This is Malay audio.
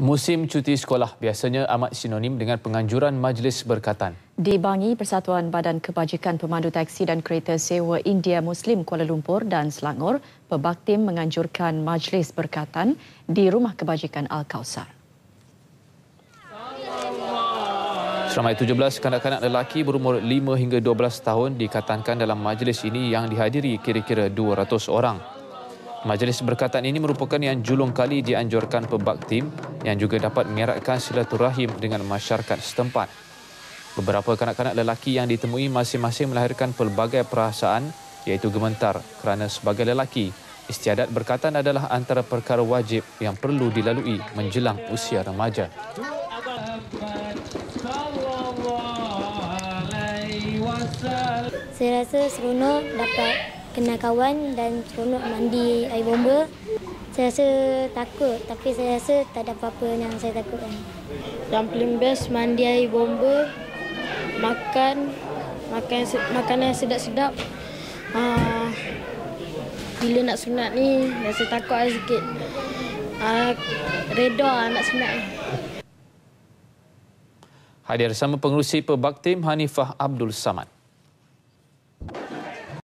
Musim cuti sekolah biasanya amat sinonim dengan penganjuran majlis berkatan. Di Bangi, Persatuan Badan Kebajikan Pemandu Taksi dan Kereta Sewa India Muslim Kuala Lumpur dan Selangor, Pebaktim menganjurkan majlis berkatan di Rumah Kebajikan Al-Kausar. Seramai 17 kanak-kanak lelaki berumur 5 hingga 12 tahun dikatankan dalam majlis ini yang dihadiri kira-kira 200 orang. Majlis berkatan ini merupakan yang julung kali dianjurkan pebaktim yang juga dapat mengeratkan silaturahim dengan masyarakat setempat. Beberapa kanak-kanak lelaki yang ditemui masing-masing melahirkan pelbagai perasaan iaitu gementar kerana sebagai lelaki, istiadat berkatan adalah antara perkara wajib yang perlu dilalui menjelang usia remaja. Saya rasa seronok dapat kenal kawan dan seronok mandi air bomba. Saya rasa takut tapi saya rasa tak ada apa-apa yang saya takutkan. Yang paling best mandi air bomba, makan, makan makanan sedap-sedap. Uh, bila nak sunat ni, rasa takut lah sikit. Uh, reda lah nak sunat ni. Hadir sama pengurusi Pebaktim Hanifah Abdul Samad.